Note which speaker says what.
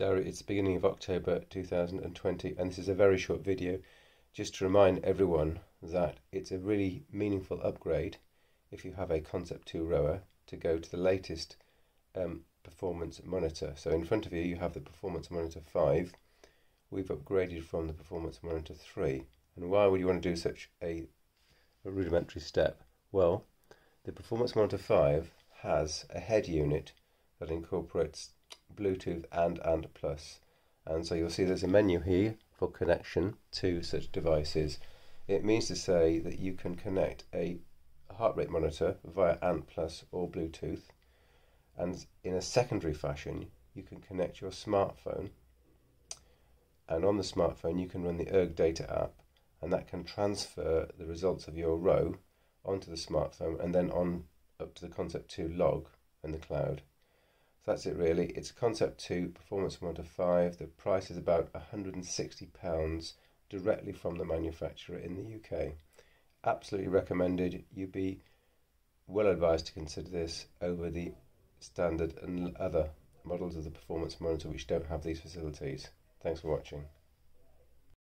Speaker 1: Derry. It's the beginning of October 2020, and this is a very short video just to remind everyone that it's a really meaningful upgrade if you have a Concept 2 rower to go to the latest um, performance monitor. So in front of you, you have the Performance Monitor 5. We've upgraded from the Performance Monitor 3. And why would you want to do such a, a rudimentary step? Well, the Performance Monitor 5 has a head unit that incorporates Bluetooth and ANT plus. And so you'll see there's a menu here for connection to such devices. It means to say that you can connect a heart rate monitor via ANT plus or Bluetooth. And in a secondary fashion, you can connect your smartphone. And on the smartphone, you can run the ErgData app, and that can transfer the results of your row onto the smartphone and then on up to the Concept 2 log in the cloud. So that's it really. It's Concept 2 Performance Monitor 5. The price is about £160 directly from the manufacturer in the UK. Absolutely recommended. You'd be well advised to consider this over the standard and other models of the performance monitor which don't have these facilities. Thanks for watching.